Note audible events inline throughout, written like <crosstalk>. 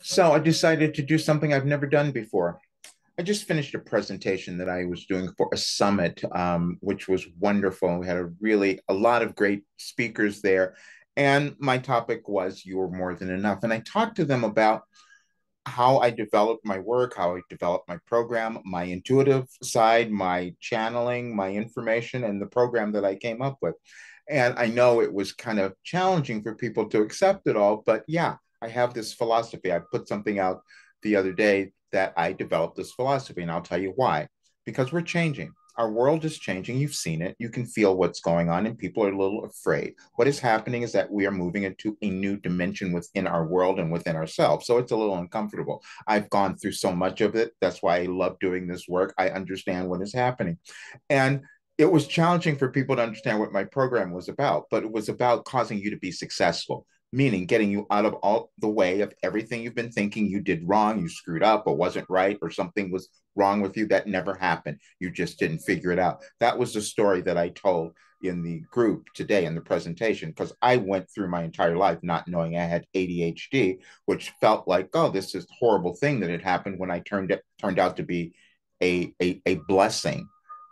So I decided to do something I've never done before. I just finished a presentation that I was doing for a summit, um, which was wonderful. We had a really a lot of great speakers there, and my topic was "You're More Than Enough." And I talked to them about how I developed my work, how I developed my program, my intuitive side, my channeling, my information, and the program that I came up with. And I know it was kind of challenging for people to accept it all, but yeah, I have this philosophy. I put something out the other day that I developed this philosophy, and I'll tell you why. Because we're changing. Our world is changing. You've seen it. You can feel what's going on, and people are a little afraid. What is happening is that we are moving into a new dimension within our world and within ourselves. So it's a little uncomfortable. I've gone through so much of it. That's why I love doing this work. I understand what is happening. And it was challenging for people to understand what my program was about, but it was about causing you to be successful meaning getting you out of all the way of everything you've been thinking you did wrong, you screwed up, or wasn't right, or something was wrong with you. That never happened. You just didn't figure it out. That was the story that I told in the group today in the presentation because I went through my entire life not knowing I had ADHD, which felt like, oh, this is horrible thing that had happened when I turned it turned out to be a, a, a blessing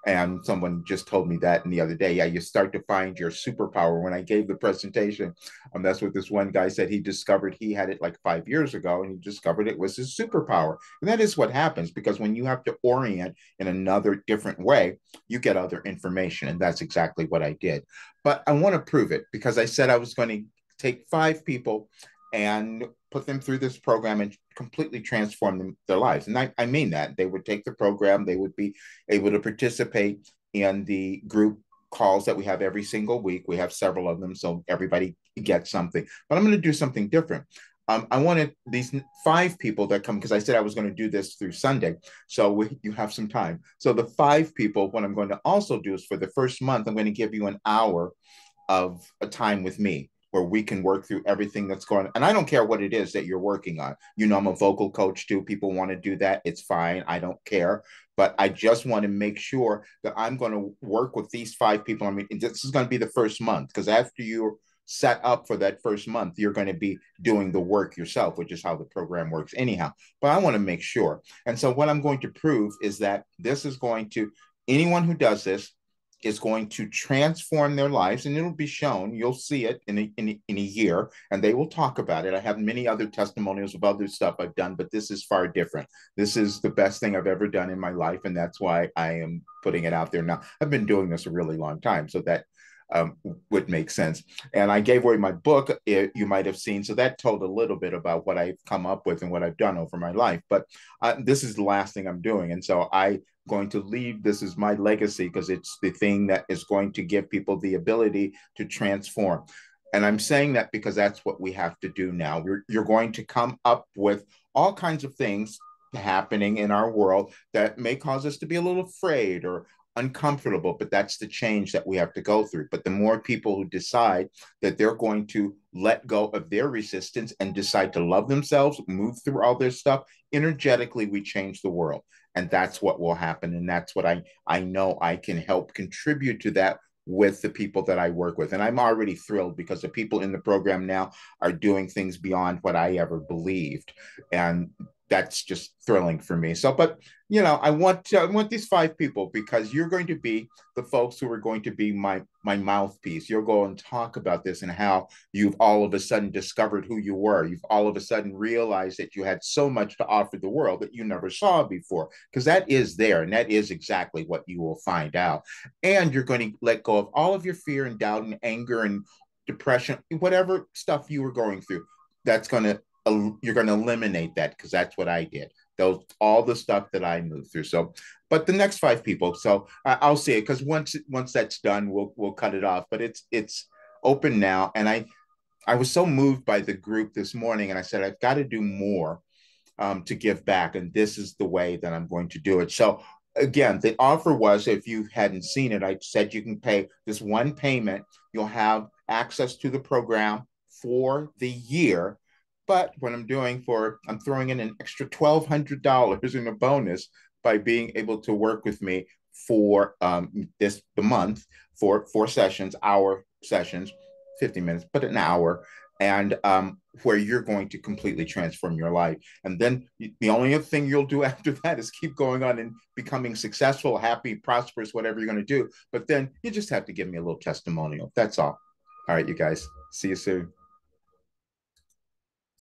and someone just told me that the other day. Yeah, you start to find your superpower. When I gave the presentation, um, that's what this one guy said. He discovered he had it like five years ago, and he discovered it was his superpower. And that is what happens because when you have to orient in another different way, you get other information, and that's exactly what I did. But I want to prove it because I said I was going to take five people and put them through this program and completely transform them, their lives. And I, I mean that. They would take the program, they would be able to participate in the group calls that we have every single week. We have several of them, so everybody gets something. But I'm going to do something different. Um, I wanted these five people that come because I said I was going to do this through Sunday. So we, you have some time. So the five people, what I'm going to also do is for the first month, I'm going to give you an hour of a time with me where we can work through everything that's going on. And I don't care what it is that you're working on. You know, I'm a vocal coach too. People want to do that. It's fine. I don't care. But I just want to make sure that I'm going to work with these five people. I mean, this is going to be the first month because after you're set up for that first month, you're going to be doing the work yourself, which is how the program works anyhow. But I want to make sure. And so what I'm going to prove is that this is going to anyone who does this is going to transform their lives and it'll be shown you'll see it in a, in, a, in a year and they will talk about it. I have many other testimonials of other stuff i've done but this is far different. This is the best thing i've ever done in my life and that's why i am putting it out there now. I've been doing this a really long time so that um, would make sense. And I gave away my book, it, you might have seen. So that told a little bit about what I've come up with and what I've done over my life. But uh, this is the last thing I'm doing. And so I'm going to leave this as my legacy because it's the thing that is going to give people the ability to transform. And I'm saying that because that's what we have to do now. We're, you're going to come up with all kinds of things happening in our world that may cause us to be a little afraid or uncomfortable, but that's the change that we have to go through. But the more people who decide that they're going to let go of their resistance and decide to love themselves, move through all their stuff, energetically, we change the world and that's what will happen and that's what i i know i can help contribute to that with the people that I work with. And I'm already thrilled because the people in the program now are doing things beyond what I ever believed. And that's just thrilling for me. So, but you know, I want to, I want these five people because you're going to be the folks who are going to be my my mouthpiece. You'll go and talk about this and how you've all of a sudden discovered who you were. You've all of a sudden realized that you had so much to offer the world that you never saw before. Because that is there, and that is exactly what you will find out. And you're going to let go of all of your fear and doubt and anger and depression, whatever stuff you were going through. That's going to you're going to eliminate that because that's what I did. Those all the stuff that I moved through. So, but the next five people. So I, I'll see it because once once that's done, we'll we'll cut it off. But it's it's open now, and I I was so moved by the group this morning, and I said I've got to do more um, to give back, and this is the way that I'm going to do it. So again, the offer was if you hadn't seen it, I said you can pay this one payment. You'll have access to the program for the year but what I'm doing for, I'm throwing in an extra $1,200 in a bonus by being able to work with me for um, this the month for four sessions, hour sessions, 50 minutes, but an hour. and um, where you're going to completely transform your life. And then the only thing you'll do <laughs> after that is keep going on and becoming successful, happy, prosperous, whatever you're going to do. But then you just have to give me a little testimonial. That's all. All right, you guys. See you soon.